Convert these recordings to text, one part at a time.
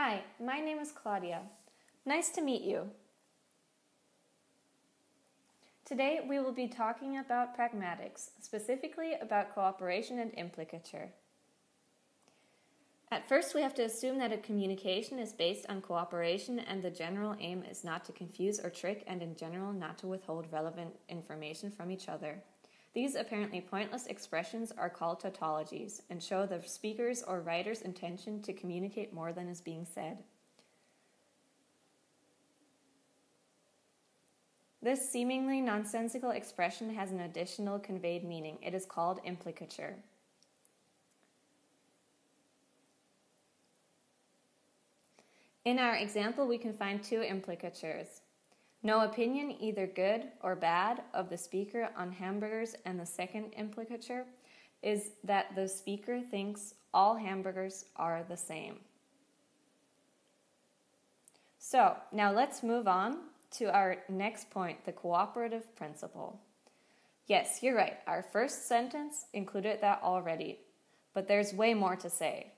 Hi, my name is Claudia. Nice to meet you. Today we will be talking about pragmatics, specifically about cooperation and implicature. At first, we have to assume that a communication is based on cooperation and the general aim is not to confuse or trick and, in general, not to withhold relevant information from each other. These apparently pointless expressions are called tautologies and show the speaker's or writer's intention to communicate more than is being said. This seemingly nonsensical expression has an additional conveyed meaning. It is called implicature. In our example, we can find two implicatures. No opinion, either good or bad, of the speaker on hamburgers, and the second implicature is that the speaker thinks all hamburgers are the same. So, now let's move on to our next point the cooperative principle. Yes, you're right, our first sentence included that already, but there's way more to say.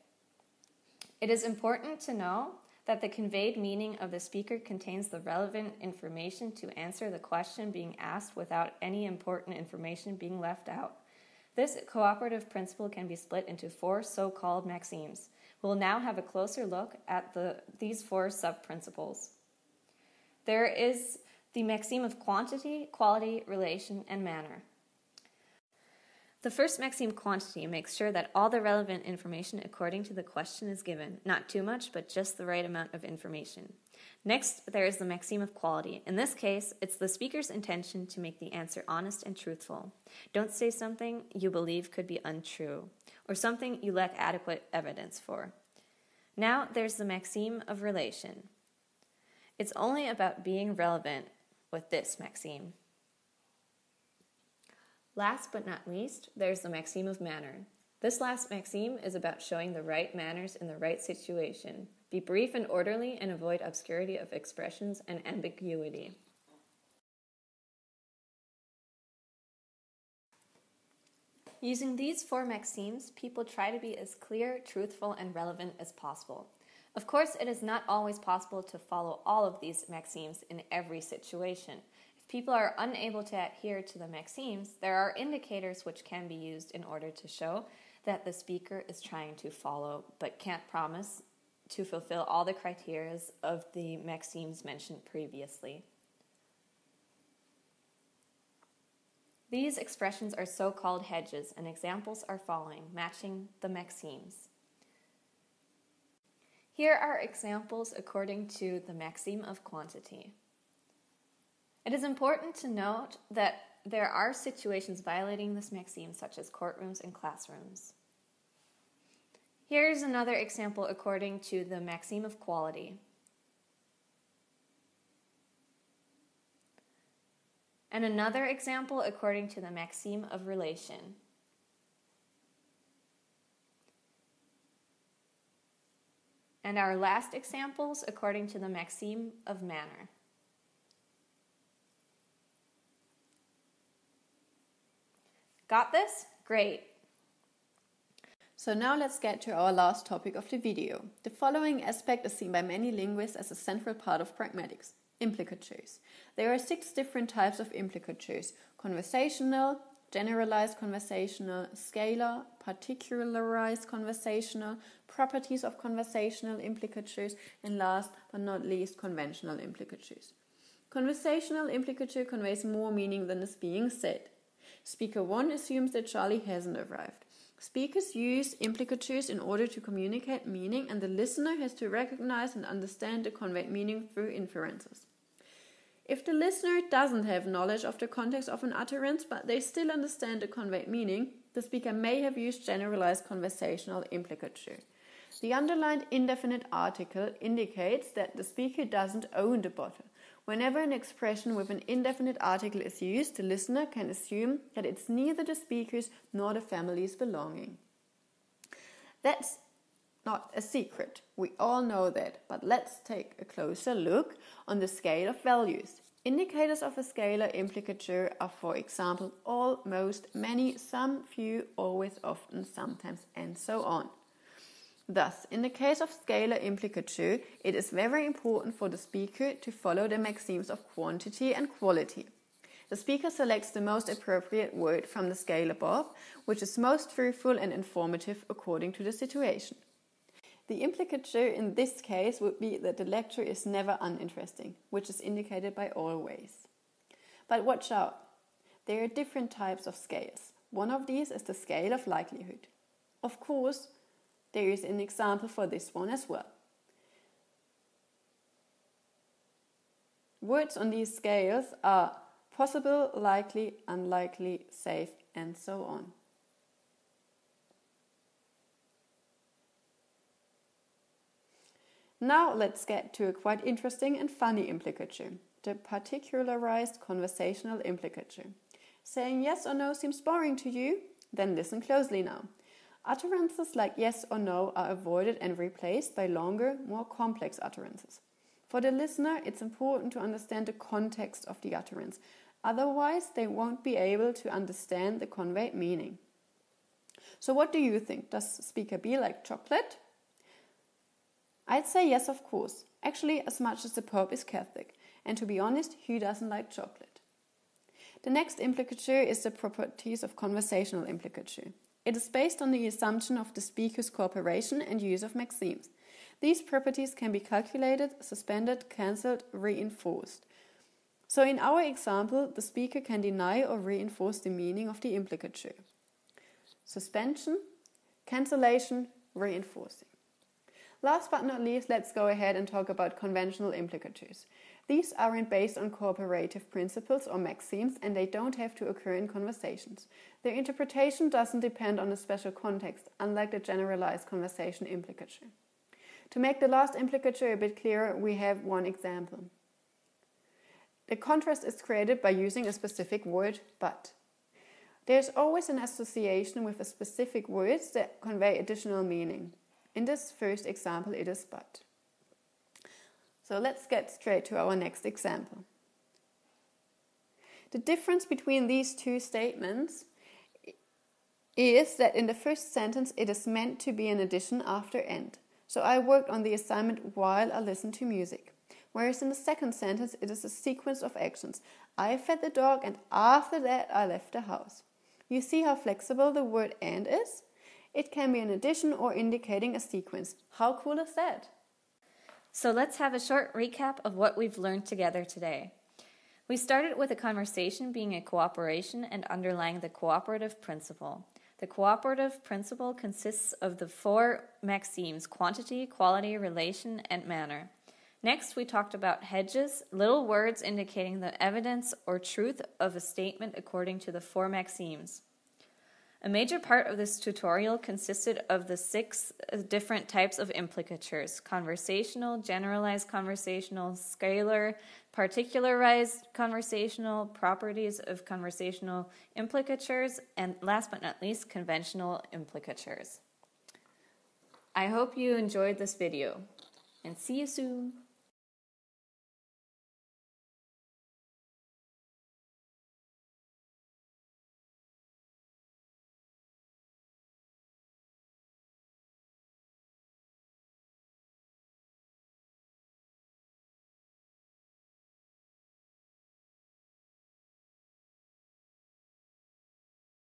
It is important to know that the conveyed meaning of the speaker contains the relevant information to answer the question being asked without any important information being left out. This cooperative principle can be split into four so called maxims. We'll now have a closer look at the, these four sub principles. There is the maxim of quantity, quality, relation, and manner. The first maxim quantity makes sure that all the relevant information according to the question is given, not too much, but just the right amount of information. Next, there is the maxim of quality. In this case, it's the speaker's intention to make the answer honest and truthful. Don't say something you believe could be untrue, or something you lack adequate evidence for. Now, there's the maxim of relation. It's only about being relevant with this maxim. Last but not least, there's the maxim of manner. This last maxim is about showing the right manners in the right situation. Be brief and orderly and avoid obscurity of expressions and ambiguity. Using these four maxims, people try to be as clear, truthful, and relevant as possible. Of course, it is not always possible to follow all of these maxims in every situation people are unable to adhere to the maxims, there are indicators which can be used in order to show that the speaker is trying to follow but can't promise to fulfill all the criteria of the maxims mentioned previously. These expressions are so called hedges, and examples are following, matching the maxims. Here are examples according to the maxim of quantity. It is important to note that there are situations violating this maxim, such as courtrooms and classrooms. Here's another example according to the maxim of quality. And another example according to the maxim of relation. And our last examples according to the maxim of manner. Got this? Great. So now let's get to our last topic of the video. The following aspect is seen by many linguists as a central part of pragmatics, implicatures. There are six different types of implicatures, conversational, generalized conversational, scalar, particularized conversational, properties of conversational implicatures, and last but not least, conventional implicatures. Conversational implicature conveys more meaning than is being said. Speaker 1 assumes that Charlie hasn't arrived. Speakers use implicatures in order to communicate meaning, and the listener has to recognize and understand the conveyed meaning through inferences. If the listener doesn't have knowledge of the context of an utterance, but they still understand the conveyed meaning, the speaker may have used generalized conversational implicature. The underlined indefinite article indicates that the speaker doesn't own the bottle. Whenever an expression with an indefinite article is used, the listener can assume that it's neither the speaker's nor the family's belonging. That's not a secret. We all know that, but let's take a closer look on the scale of values. Indicators of a scalar implicature are, for example, all, most, many, some, few, always, often, sometimes, and so on. Thus, in the case of scalar implicature, it is very important for the speaker to follow the maxims of quantity and quality. The speaker selects the most appropriate word from the scale above, which is most truthful and informative according to the situation. The implicature in this case would be that the lecture is never uninteresting, which is indicated by always. But watch out, there are different types of scales. One of these is the scale of likelihood. Of course, there is an example for this one as well. Words on these scales are possible, likely, unlikely, safe, and so on. Now let's get to a quite interesting and funny implicature, the particularized conversational implicature. Saying yes or no seems boring to you? Then listen closely now. Utterances like yes or no are avoided and replaced by longer, more complex utterances. For the listener, it's important to understand the context of the utterance, otherwise, they won't be able to understand the conveyed meaning. So, what do you think? Does speaker B like chocolate? I'd say yes, of course. Actually, as much as the Pope is Catholic. And to be honest, who doesn't like chocolate? The next implicature is the properties of conversational implicature. It is based on the assumption of the speaker's cooperation and use of maxims. These properties can be calculated, suspended, cancelled, reinforced. So, in our example, the speaker can deny or reinforce the meaning of the implicature. Suspension, cancellation, reinforcing. Last but not least, let's go ahead and talk about conventional implicatures. These aren't based on cooperative principles or maxims, and they don't have to occur in conversations. Their interpretation doesn't depend on a special context, unlike the generalized conversation implicature. To make the last implicature a bit clearer, we have one example. The contrast is created by using a specific word, but. There's always an association with a specific words that convey additional meaning. In this first example, it is but. So let's get straight to our next example. The difference between these two statements is that in the first sentence it is meant to be an addition after and. So I worked on the assignment while I listened to music. Whereas in the second sentence it is a sequence of actions. I fed the dog and after that I left the house. You see how flexible the word and is? It can be an addition or indicating a sequence. How cool is that? So let's have a short recap of what we've learned together today. We started with a conversation being a cooperation and underlying the cooperative principle. The cooperative principle consists of the four maxims quantity, quality, relation, and manner. Next, we talked about hedges, little words indicating the evidence or truth of a statement according to the four maxims. A major part of this tutorial consisted of the six uh, different types of implicatures conversational, generalized conversational, scalar, particularized conversational, properties of conversational implicatures, and last but not least, conventional implicatures. I hope you enjoyed this video, and see you soon!